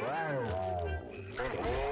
Wow.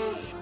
Oh!